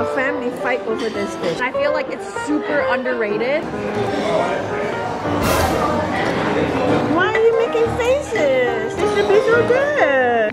our family fight over this dish. I feel like it's super underrated. Why are you making faces? This should be so good.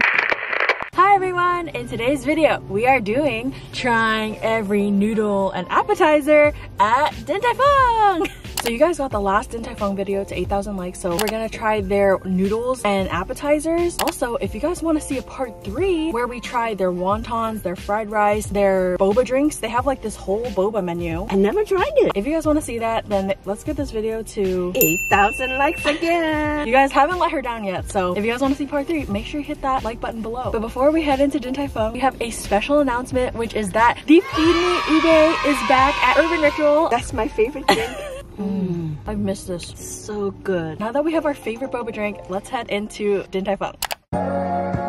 Hi everyone! In today's video, we are doing trying every noodle and appetizer at Din Tai Fung! So you guys got the last Din Tai Fung video to 8,000 likes, so we're gonna try their noodles and appetizers. Also, if you guys wanna see a part three where we try their wontons, their fried rice, their boba drinks, they have like this whole boba menu. I never tried it. If you guys wanna see that, then let's get this video to 8,000 likes again. you guys haven't let her down yet, so if you guys want to see part three, make sure you hit that like button below. But before we head into Din Tai Fung, we have a special announcement, which is that the Feed Me Ube is back at Urban Ritual. That's my favorite drink. Mm, I've missed this. so good. Now that we have our favorite boba drink, let's head into Din Tai Fung.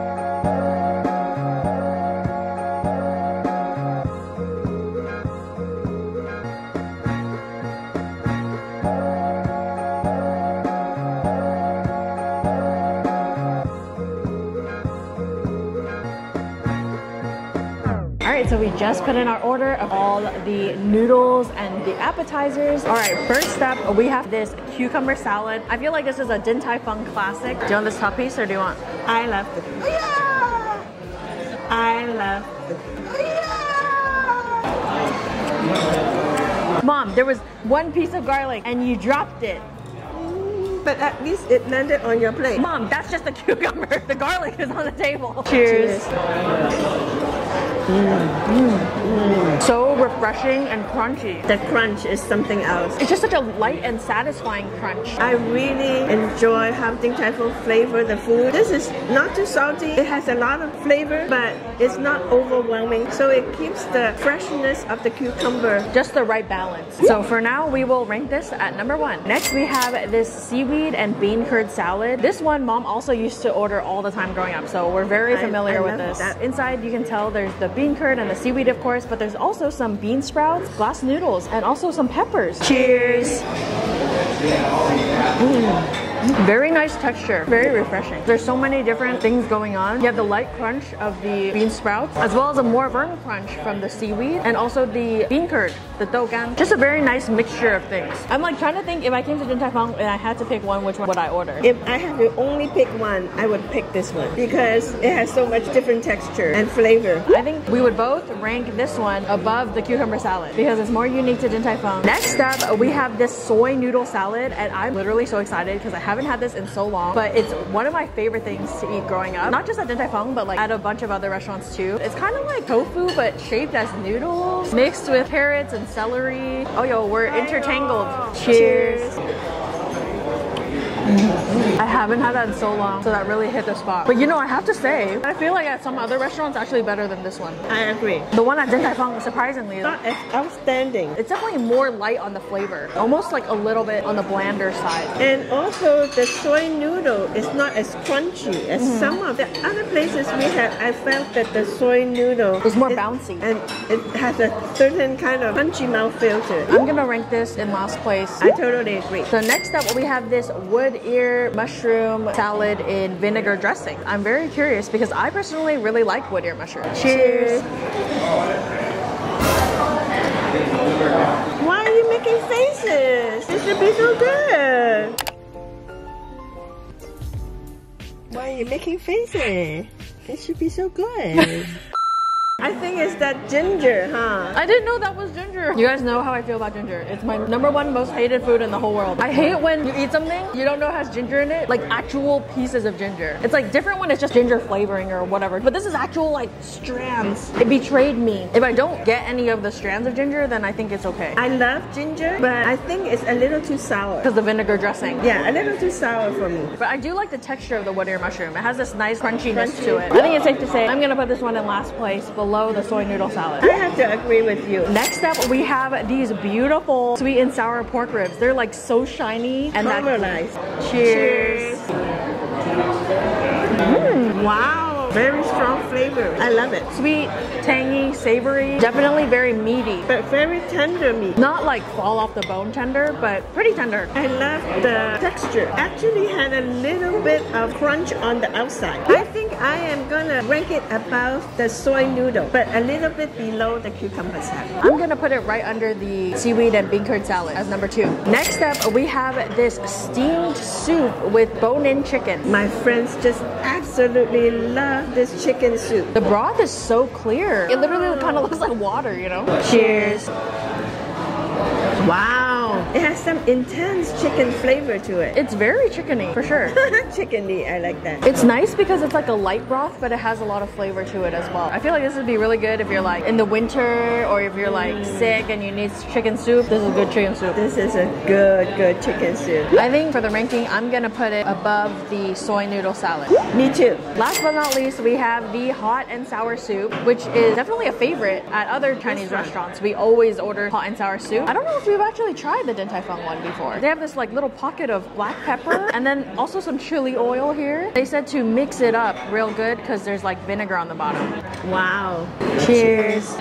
So we just put in our order of all the noodles and the appetizers. All right, first up, we have this cucumber salad. I feel like this is a Din Tai Fung classic. Do you want this top piece or do you want? I love it. I love it. Mom, there was one piece of garlic and you dropped it. But at least it landed on your plate. Mom, that's just the cucumber. The garlic is on the table. Cheers. So refreshing and crunchy. The crunch is something else. It's just such a light and satisfying crunch. I really enjoy how Din Tai Fung flavor the food. This is not too salty. It has a lot of flavor, but it's not overwhelming. So it keeps the freshness of the cucumber. Just the right balance. So for now, we will rank this at number one. Next, we have this seaweed and bean curd salad. This one, mom also used to order all the time growing up, so we're very familiar I with this. that. Inside, you can tell there's the bean curd and the seaweed, of course, but there's also some bean sprouts, glass noodles, and also some peppers. Cheers! Mm. Very nice texture, very refreshing. There's so many different things going on. You have the light crunch of the bean sprouts, as well as a more firm crunch from the seaweed, and also the bean curd, the dougan. Just a very nice mixture of things. I'm like trying to think if I came to Din Tai Fung and I had to pick one, which one would I order? If I had to only pick one, I would pick this one because it has so much different texture and flavor. I think we would both rank this one above the cucumber salad because it's more unique to Din Tai Fung. Next up, we have this soy noodle salad, and I'm literally so excited because I haven't had this in so long. But it's one of my favorite things to eat growing up. Not just at Din Tai Fung, but like at a bunch of other restaurants too. It's kind of like tofu, but shaped as noodles, mixed with carrots and celery. Oh yo, we're intertangled. Cheers. I haven't had that in so long, so that really hit the spot. But you know, I have to say, I feel like at some other restaurants actually better than this one. I agree. The one at Din Tai Fung, surprisingly, Not as outstanding. it's definitely more light on the flavor, almost like a little bit on the blander side. And also the soy noodle is not as crunchy as Mm-hmm. some of the other places we had. I felt that the soy noodle It's more is- bouncy. and it has a certain kind of crunchy mouthfeel to it. I'm gonna rank this in last place. I totally agree. So next up, we have this wood ear mushroom salad in vinegar dressing. I'm very curious because I personally really like wood ear mushroom. Cheers. Why are you making faces? This should be so good. Why are you making faces? It should be so good. I think it's that ginger, huh? I didn't know that was ginger. You guys know how I feel about ginger. It's my number one most hated food in the whole world. I hate when you eat something you don't know has ginger in it, like actual pieces of ginger. It's like different when it's just ginger flavoring or whatever, but this is actual like strands. It betrayed me. If I don't get any of the strands of ginger, then I think it's okay. I love ginger, but I think it's a little too sour. Because the vinegar dressing. Yeah, a little too sour for me. But I do like the texture of the wood ear mushroom. It has this nice crunchiness Crunchy. to it. I think it's safe to say I'm gonna put this one in last place below the soy noodle salad. I have to agree with you. Next up, we have these beautiful sweet and sour pork ribs. They're like so shiny and that. Caramelized. Cheers. Mmm. Wow, very strong flavor. I love it. Sweet, tangy, savory, definitely very meaty. But very tender meat. Not like fall off the bone tender, but pretty tender. I love the texture. Actually had a little bit of crunch on the outside. I I am gonna rank it above the soy noodle, but a little bit below the cucumber salad. I'm gonna put it right under the seaweed and bean curd salad as number two. Next up, we have this steamed soup with bone-in chicken. My friends just absolutely love this chicken soup. The broth is so clear. It literally kind of looks like water, you know? Cheers. Wow. It has some intense chicken flavor to it. It's very chickeny, for sure. Chickeny, I like that. It's nice because it's like a light broth, but it has a lot of flavor to it as well. I feel like this would be really good if you're like in the winter or if you're like sick and you need chicken soup. This is good chicken soup. This is a good, good chicken soup. I think for the ranking, I'm gonna put it above the soy noodle salad. Me too. Last but not least, we have the hot and sour soup, which is definitely a favorite at other Chinese restaurants. We always order hot and sour soup. I don't know if we've actually tried the Fung one before. They have this like little pocket of black pepper and then also some chili oil here. They said to mix it up real good because there's like vinegar on the bottom. Wow. Cheers.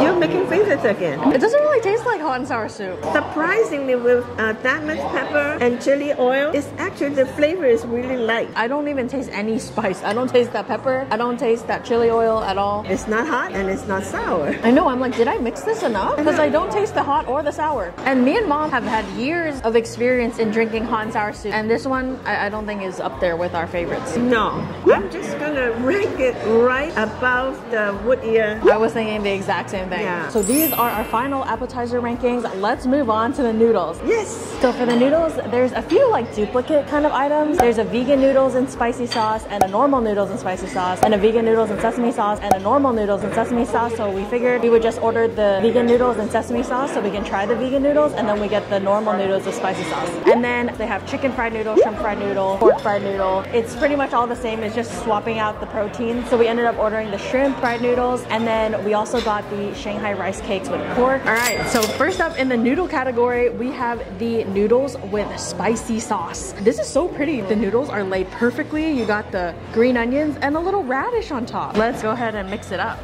You're making faces again. It doesn't really taste like hot and sour soup. Surprisingly, with uh, that much pepper and chili oil, it's actually the flavor is really light. I don't even taste any spice. I don't taste that pepper. I don't taste that chili oil at all. It's not hot and it's not sour. I know, I'm like, did I mix this enough? Because I don't taste the hot or the sour. And me and mom have had years of experience in drinking hot and sour soup. And this one, I, I don't think is up there with our favorites. No, I'm just gonna rank it right above the wood ear. I was thinking the exact same thing. Yeah. So these are our final appetizer rankings. Let's move on to the noodles. Yes. So for the noodles, there's a few like duplicate kind of items. There's a vegan noodles and spicy sauce, and a normal noodles and spicy sauce, and a vegan noodles and sesame sauce, and a normal noodles and sesame sauce. So we figured we would just order the vegan noodles and sesame sauce so we can try the vegan noodles, and then we get the normal noodles with spicy sauce. And then they have chicken fried noodle, shrimp fried noodle, pork fried noodle. It's pretty much all the same. It's just swapping out the protein. So we ended up ordering the shrimp fried noodles, and then we also got the Shanghai rice cakes with pork. All right. So first up in the noodle category, we have the noodles with spicy sauce. This is so pretty. The noodles are laid perfectly. You got the green onions and a little radish on top. Let's go ahead and mix it up.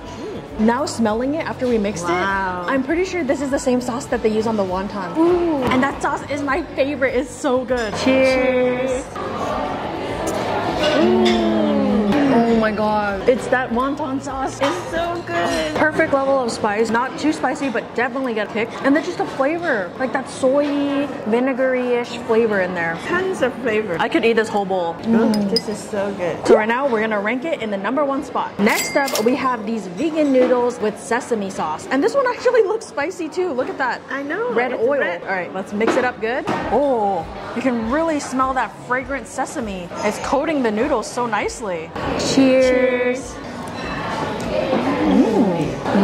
Now smelling it after we mixed Wow. it, I'm pretty sure this is the same sauce that they use on the wonton. Ooh, and that sauce is my favorite. It's so good. Cheers. Oh my god. It's that wonton sauce. It's so good. Perfect level of spice. Not too spicy, but definitely get kicked. And then just the flavor. Like that soy, vinegary-ish flavor in there. Tons of flavor. I could eat this whole bowl. Mm, this is so good. So right now we're gonna rank it in the number one spot. Next up, we have these vegan noodles with sesame sauce. And this one actually looks spicy too. Look at that. I know, Red oil. red. All right, let's mix it up good. Oh, you can really smell that fragrant sesame. It's coating the noodles so nicely. Cheers. Mm.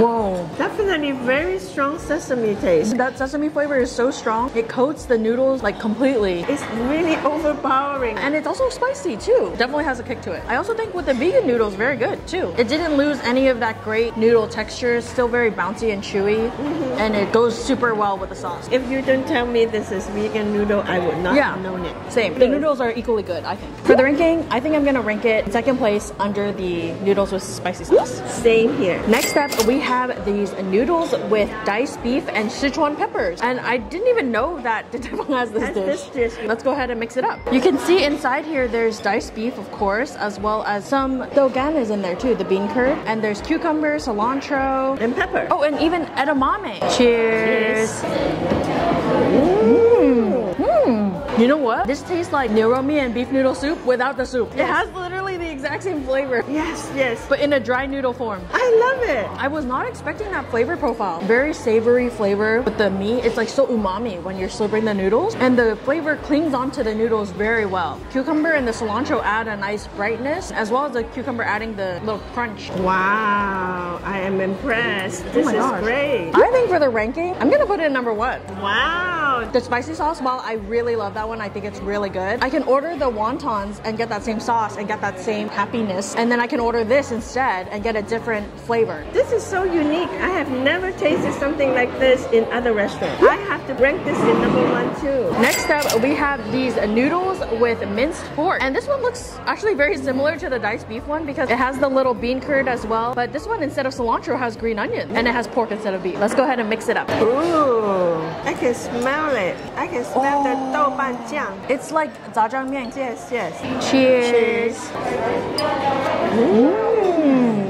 Whoa. Definitely very strong sesame taste. That sesame flavor is so strong. It coats the noodles like completely. It's really overpowering. And it's also spicy too. Definitely has a kick to it. I also think with the vegan noodles, very good too. It didn't lose any of that great noodle texture. It's still very bouncy and chewy. Mm-hmm. And it goes super well with the sauce. If you don't tell me this is vegan noodle, I would not Yeah, have known it. Same. The noodles are equally good, I think. For the ranking, I think I'm gonna rank it second place under the noodles with spicy sauce. Same here. Next up, we have these noodles with diced beef and Sichuan peppers. And I didn't even know that Tai Fung has this dish. this dish. Let's go ahead and mix it up. You can see inside here there's diced beef, of course, as well as some dougan is in there too, the bean curd. And there's cucumber, cilantro, And pepper. Oh, and even edamame. Cheers. Mm. Mm. You know what? This tastes like niromi and beef noodle soup without the soup. It has literally the exact same flavor, Yes, yes. but in a dry noodle form. I love it. I was not expecting that flavor profile. Very savory flavor with the meat. It's like so umami when you're slurping the noodles, and the flavor clings onto the noodles very well. Cucumber and the cilantro add a nice brightness, as well as the cucumber adding the little crunch. Wow, I am impressed. Oh this Oh my is gosh. great. I think for the ranking, I'm gonna put it at number one. Wow. The spicy sauce, while I really love that one, I think it's really good. I can order the wontons and get that same sauce and get that same happiness. And then I can order this instead and get a different flavor. This is so unique. I have never tasted something like this in other restaurants. I have to rank this in number one too. Next up, we have these noodles with minced pork. And this one looks actually very similar to the diced beef one because it has the little bean curd as well. But this one, instead of cilantro, has green onion. And it has pork instead of beef. Let's go ahead and mix it up. Ooh, I can smell it. I can smell the douban jiang. It's like jjajangmyeon. Yes, yes. Cheers. Uhum.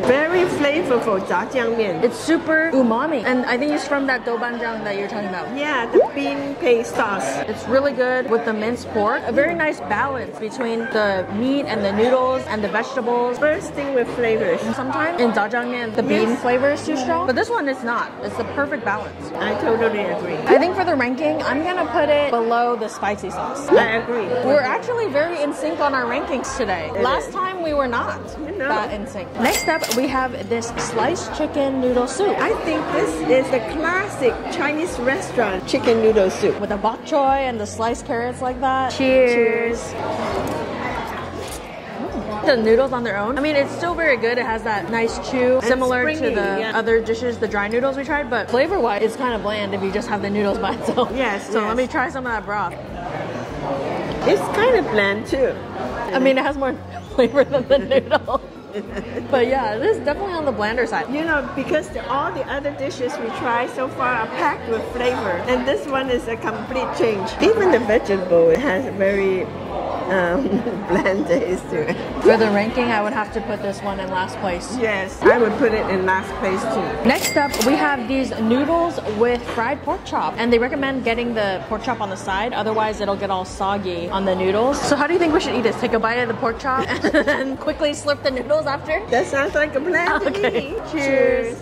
very flavorful zha jiang mian. It's super umami, and I think it's from that doubanjiang that you're talking about. Yeah, the bean paste sauce. It's really good with the minced pork. A very nice balance between the meat and the noodles and the vegetables. Bursting with flavors. Sometimes in jjiajangmian, the yes. bean flavor is too strong, but this one is not. It's the perfect balance. I totally agree. I think for the ranking, I'm gonna put it below the spicy sauce. I agree. We're actually very in sync on our rankings today. It Last is. time we were not no. that in sync. Next up, we have this sliced chicken noodle soup I think this is the classic Chinese restaurant chicken noodle soup. with the bok choy and the sliced carrots like that. Cheers. Mm. The noodles on their own. I mean, it's still very good. It has that nice chew, similar to the yeah. other dishes, the dry noodles we tried. But flavor-wise, it's kind of bland if you just have the noodles by itself. Yes, So yes. let me try some of that broth. It's kind of bland too. I mean, it has more flavor than the noodle. But yeah, this is definitely on the blander side. You know, because the, all the other dishes we tried so far are packed with flavor, and this one is a complete change. Even the vegetable it has very um, bland taste to it. For the ranking, I would have to put this one in last place. Yes, I would put it in last place too. Next up, we have these noodles with fried pork chop. And they recommend getting the pork chop on the side, otherwise it'll get all soggy on the noodles. So how do you think we should eat this? Take a bite of the pork chop and then quickly slurp the noodles after? That sounds like a plan to Okay. me. Cheers.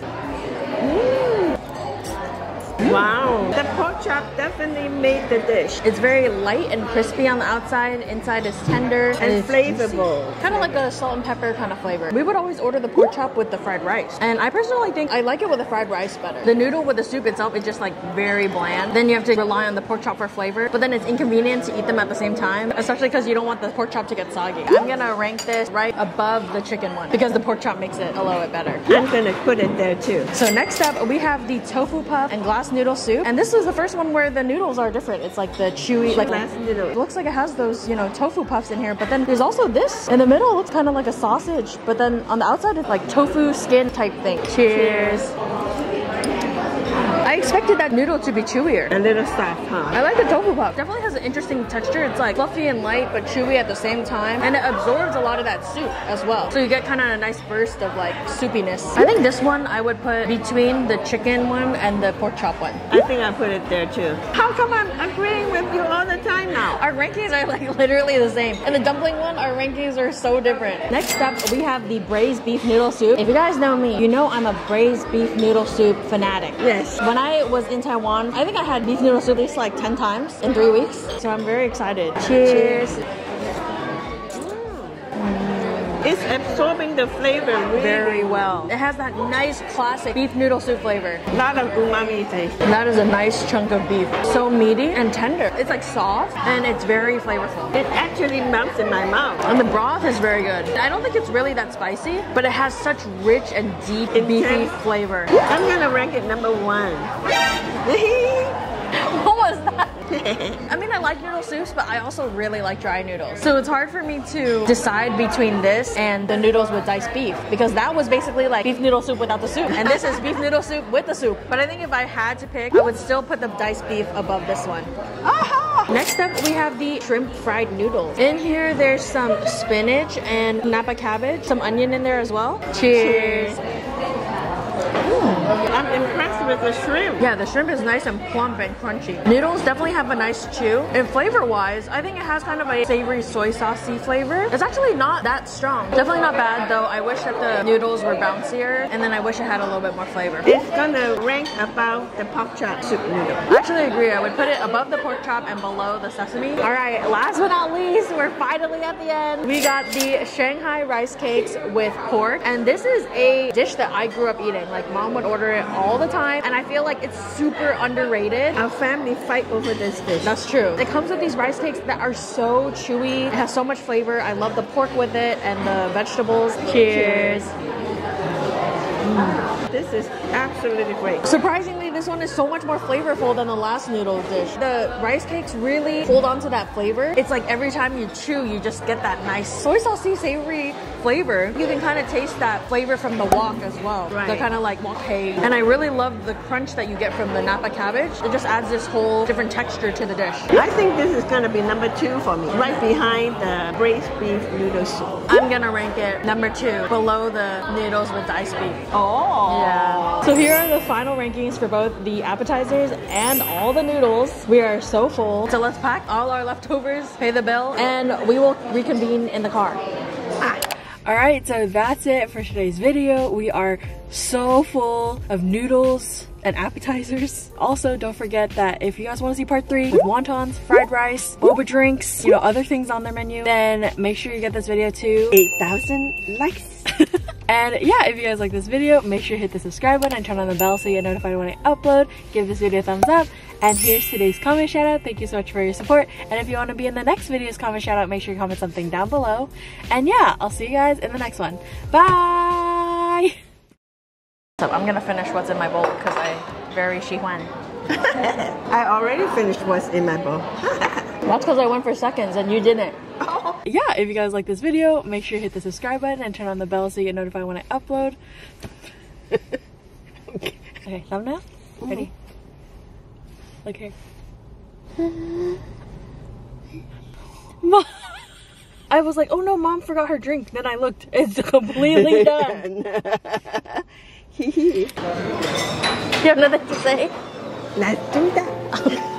Wow, the pork chop definitely made the dish. It's very light and crispy on the outside. Inside is tender And it's flavorful. Kind of like a salt and pepper kind of flavor. We would always order the pork chop with the fried rice. And I personally think I like it with the fried rice better. The noodle with the soup itself is just like very bland. Then you have to rely on the pork chop for flavor. But then it's inconvenient to eat them at the same time, especially because you don't want the pork chop to get soggy. I'm gonna rank this right above the chicken one because the pork chop makes it a little bit better. I'm gonna put it there too. So next up, we have the tofu puff and glass noodle soup. And this is the first one where the noodles are different. It's like the chewy, like Glass noodle. It looks like it has those, you know, tofu puffs in here. But then there's also this in the middle. It looks kind of like a sausage. But then on the outside, it's like tofu skin type thing. Cheers. I expected that noodle to be chewier. A little soft, huh? I like the tofu puff. Definitely has an interesting texture. It's like fluffy and light, but chewy at the same time. And it absorbs a lot of that soup as well. So you get kind of a nice burst of like soupiness. I think this one I would put between the chicken one and the pork chop one. I think I put it there too. How come I'm agreeing with you all the time Our rankings are like literally the same. And the dumpling one, our rankings are so different. Next up, we have the braised beef noodle soup. If you guys know me, you know I'm a braised beef noodle soup fanatic. Yes. When I was in Taiwan, I think I had beef noodle soup at least like 10 times in three weeks. So I'm very excited. Cheers. It's absorbing the flavor really Very well. It has that nice classic beef noodle soup flavor. A lot of umami taste. That is a nice chunk of beef. So meaty and tender. It's like soft and it's very flavorful. It actually melts in my mouth. And the broth is very good. I don't think it's really that spicy, but it has such rich and deep beefy flavor. I'm gonna rank it number one. What was that? I mean, I like noodle soups, but I also really like dry noodles. So it's hard for me to decide between this and the noodles with diced beef because that was basically like beef noodle soup without the soup. And this is beef noodle soup with the soup. But I think if I had to pick, I would still put the diced beef above this one. Next up, we have the shrimp fried noodles. In here, there's some spinach and napa cabbage, some onion in there as well. Cheers. I'm impressed with the shrimp. Yeah, the shrimp is nice and plump and crunchy. Noodles definitely have a nice chew. And flavor wise, I think it has kind of a savory soy saucy flavor. It's actually not that strong. Definitely not bad though. I wish that the noodles were bouncier and then I wish it had a little bit more flavor. It's gonna rank above the pork chop soup noodle. I actually agree. I would put it above the pork chop and below the sesame. All right, last but not least, we're finally at the end. We got the Shanghai rice cakes with pork. And this is a dish that I grew up eating. Like mom would order it all the time and I feel like it's super underrated. Our family fight over this dish. That's true. It comes with these rice cakes that are so chewy. It has so much flavor. I love the pork with it and the vegetables. Cheers. Mm. This is absolutely great. Surprisingly, this one is so much more flavorful than the last noodle dish. The rice cakes really hold on to that flavor. It's like every time you chew, you just get that nice soy saucy savory flavor. You can kind of taste that flavor from the wok as well. Right. The kind of like wok hei. And I really love the crunch that you get from the Napa cabbage. It just adds this whole different texture to the dish. I think this is gonna be number two for me, right behind the braised beef noodle soup. I'm gonna rank it number two, below the noodles with diced beef. Oh. Yeah. So here are the final rankings for both the appetizers and all the noodles. We are so full. So let's pack all our leftovers, pay the bill, and we will reconvene in the car. All right, so that's it for today's video. We are so full of noodles and appetizers. Also, don't forget that if you guys want to see part three with wontons, fried rice, boba drinks, you know, other things on their menu, then make sure you get this video to 8,000 likes. and yeah, if you guys like this video, make sure to hit the subscribe button and turn on the bell so you get notified when I upload. Give this video a thumbs up. And here's today's comment shout out. Thank you so much for your support. And if you want to be in the next video's comment shout out, make sure you comment something down below. And yeah, I'll see you guys in the next one. Bye! So I'm gonna finish what's in my bowl because I very xihuan. I already finished what's in my bowl. That's because I went for seconds and you didn't. Yeah, if you guys like this video, make sure you hit the subscribe button and turn on the bell so you get notified when I upload. okay, thumbnail? Mm-hmm. Ready? Look here. Mom. I was like, oh no, mom forgot her drink. Then I looked, it's completely done. You have nothing to say? Let's do that.